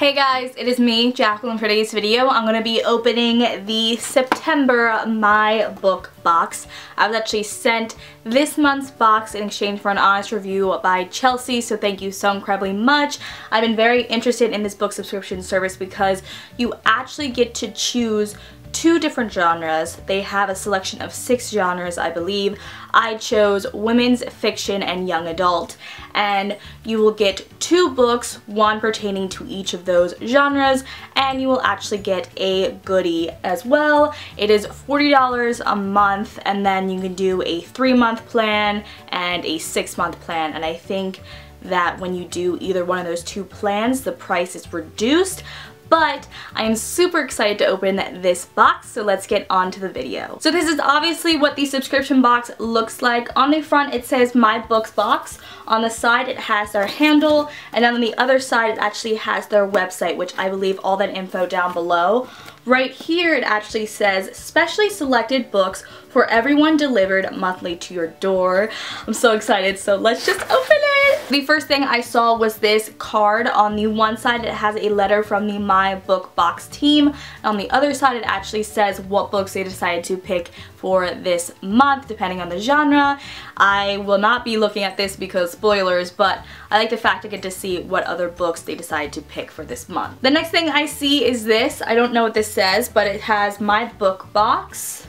Hey guys, it is me, Jacqueline, for today's video. I'm going to be opening the September My Book box. I was actually sent this month's box in exchange for an honest review by Chelsea, so thank you so incredibly much. I've been very interested in this book subscription service because you actually get to choose two different genres. They have a selection of six genres, I believe. I chose women's fiction and young adult. And you will get two books, one pertaining to each of those genres, and you will actually get a goodie as well. It is $40 a month, and then you can do a three-month plan and a six-month plan. And I think that when you do either one of those two plans, the price is reduced, but I am super excited to open this box, so let's get on to the video. So this is obviously what the subscription box looks like. On the front it says My Books Box. On the side it has their handle, and on the other side it actually has their website, which I believe all that info down below. Right here it actually says specially selected books for everyone delivered monthly to your door. I'm so excited, so let's just open it. The first thing I saw was this card. On the one side it has a letter from the My Book Box team. On the other side it actually says what books they decided to pick for this month depending on the genre. I will not be looking at this because spoilers, but I like the fact I get to see what other books they decided to pick for this month. The next thing I see is this. I don't know what this says, but it has My Book Box.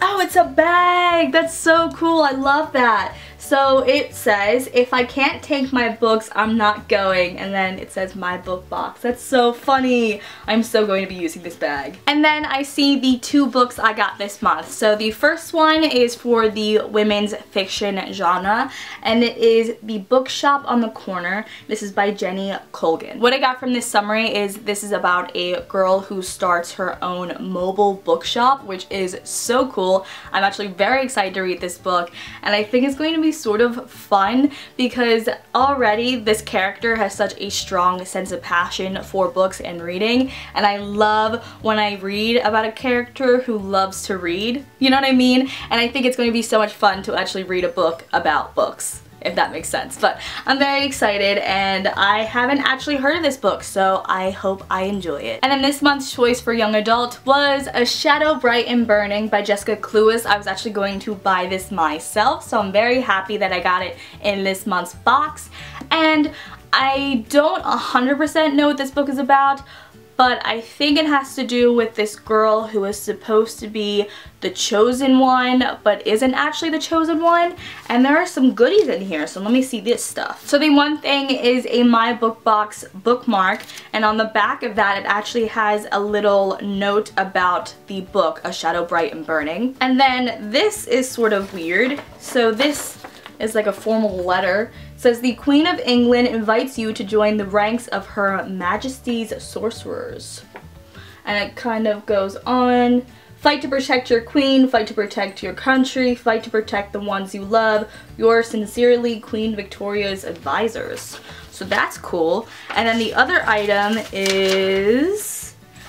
Oh, it's a bag! That's so cool. I love that. So it says, if I can't take my books, I'm not going. And then it says my book box. That's so funny. I'm so going to be using this bag. And then I see the two books I got this month. So the first one is for the women's fiction genre. And it is The Bookshop on the Corner. This is by Jenny Colgan. What I got from this summary is this is about a girl who starts her own mobile bookshop, which is so cool. I'm actually very excited to read this book. And I think it's going to be sort of fun because already this character has such a strong sense of passion for books and reading. And I love when I read about a character who loves to read, you know what I mean? And I think it's going to be so much fun to actually read a book about books if that makes sense. But I'm very excited and I haven't actually heard of this book so I hope I enjoy it. And then this month's choice for young adult was A Shadow Bright and Burning by Jessica Cluess. I was actually going to buy this myself so I'm very happy that I got it in this month's box. And I don't 100% know what this book is about but I think it has to do with this girl who is supposed to be the chosen one but isn't actually the chosen one. And there are some goodies in here so let me see this stuff. So the one thing is a My Book Box bookmark and on the back of that it actually has a little note about the book A Shadow Bright and Burning. And then this is sort of weird. So this is like a formal letter says the Queen of England invites you to join the ranks of Her Majesty's sorcerers. And it kind of goes on. Fight to protect your queen, fight to protect your country, fight to protect the ones you love. Yours sincerely, Queen Victoria's advisors. So that's cool. And then the other item is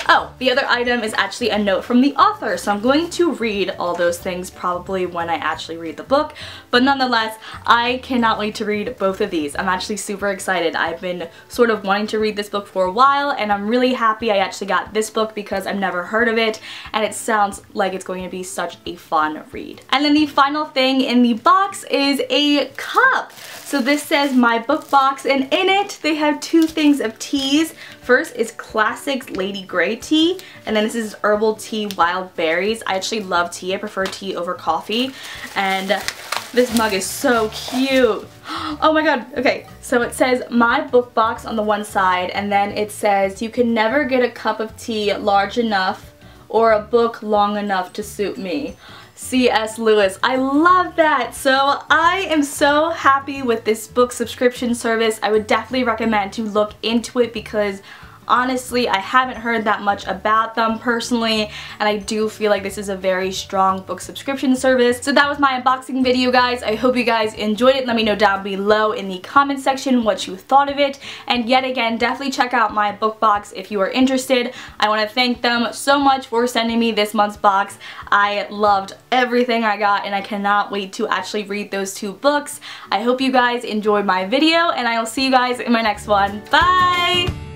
Oh, the other item is actually a note from the author, so I'm going to read all those things probably when I actually read the book, but nonetheless, I cannot wait to read both of these. I'm actually super excited. I've been sort of wanting to read this book for a while, and I'm really happy I actually got this book because I've never heard of it, and it sounds like it's going to be such a fun read. And then the final thing in the box is a cup. So this says my book box, and in it they have two things of teas. First is Classics Lady Grey tea, and then this is Herbal Tea Wild Berries. I actually love tea. I prefer tea over coffee, and this mug is so cute. Oh my god, okay, so it says my book box on the one side, and then it says you can never get a cup of tea large enough or a book long enough to suit me. C.S. Lewis. I love that. So I am so happy with this book subscription service. I would definitely recommend to look into it because honestly I haven't heard that much about them personally and I do feel like this is a very strong book subscription service. So that was my unboxing video guys. I hope you guys enjoyed it. Let me know down below in the comment section what you thought of it and yet again definitely check out my book box if you are interested. I want to thank them so much for sending me this month's box. I loved everything I got and I cannot wait to actually read those two books. I hope you guys enjoyed my video and I will see you guys in my next one. Bye!